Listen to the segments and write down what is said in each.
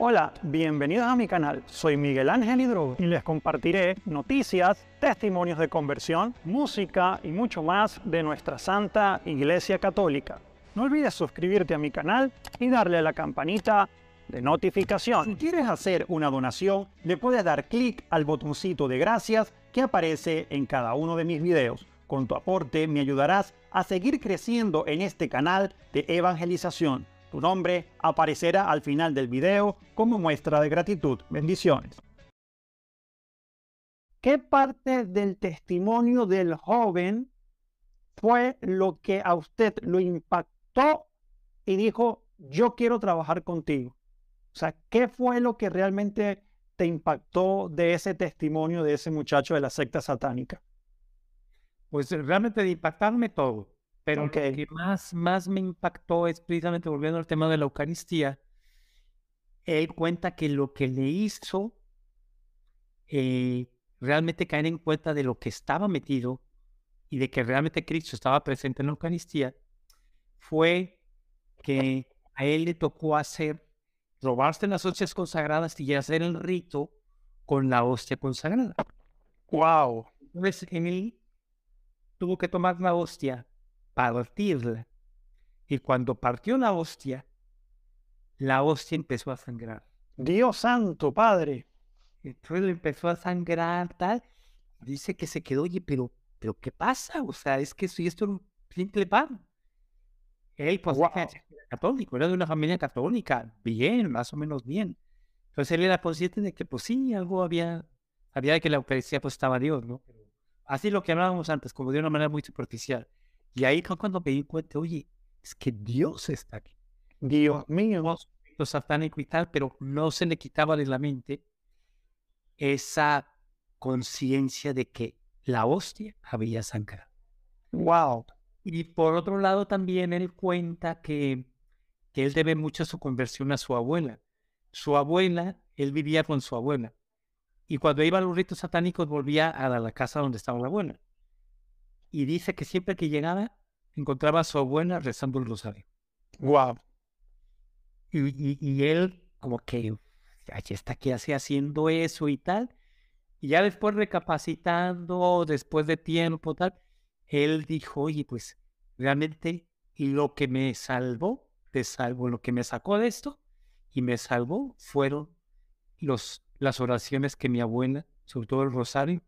Hola, bienvenidos a mi canal. Soy Miguel Ángel Hidro y les compartiré noticias, testimonios de conversión, música y mucho más de nuestra Santa Iglesia Católica. No olvides suscribirte a mi canal y darle a la campanita de notificación. Si quieres hacer una donación, le puedes dar clic al botoncito de gracias que aparece en cada uno de mis videos. Con tu aporte me ayudarás a seguir creciendo en este canal de evangelización. Tu nombre aparecerá al final del video como muestra de gratitud. Bendiciones. ¿Qué parte del testimonio del joven fue lo que a usted lo impactó y dijo, yo quiero trabajar contigo? O sea, ¿qué fue lo que realmente te impactó de ese testimonio de ese muchacho de la secta satánica? Pues realmente de impactarme todo. Pero lo que más, más me impactó es precisamente volviendo al tema de la Eucaristía. Él cuenta que lo que le hizo eh, realmente caer en cuenta de lo que estaba metido y de que realmente Cristo estaba presente en la Eucaristía fue que a él le tocó hacer, robarse las hostias consagradas y hacer el rito con la hostia consagrada. ¡Wow! Entonces, él tuvo que tomar la hostia partirla. Y cuando partió la hostia, la hostia empezó a sangrar. Dios santo, Padre. Entonces le empezó a sangrar, tal. Dice que se quedó, oye, pero, pero ¿qué pasa? O sea, es que soy esto un simple pan. Él, pues, era católico, era de una familia católica, bien, más o menos bien. Entonces él era consciente de que, pues sí, algo había, había de que la Eucaristía, pues estaba Dios, ¿no? Así lo que hablábamos antes, como de una manera muy superficial. Y ahí fue cuando me di cuenta, oye, es que Dios está aquí. Dios mío. Lo satánico y tal, pero no se le quitaba de la mente esa conciencia de que la hostia había sangrado. Wow. Y por otro lado también él cuenta que, que él debe mucho su conversión a su abuela. Su abuela, él vivía con su abuela. Y cuando iba a los ritos satánicos volvía a la casa donde estaba la abuela y dice que siempre que llegaba encontraba a su abuela rezando el rosario. Wow. Y, y, él como que ya está aquí así haciendo eso y tal. Y ya después recapacitando, después de tiempo tal, él dijo, oye, pues realmente lo que me salvó, te salvo, lo que me sacó de esto y me salvó fueron los, las oraciones que mi abuela, sobre todo el rosario,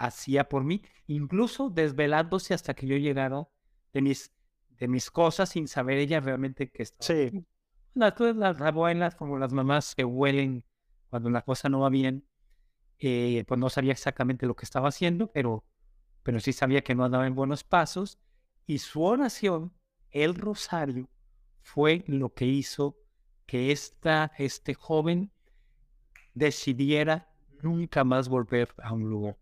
hacía por mí, incluso desvelándose hasta que yo llegara de mis, de mis cosas sin saber ella realmente que estaba. Sí. Las, todas las abuelas, como las mamás que huelen cuando la cosa no va bien, eh, pues no sabía exactamente lo que estaba haciendo, pero, pero sí sabía que no andaba en buenos pasos. Y su oración, el rosario, fue lo que hizo que esta, este joven decidiera nunca más volver a un lugar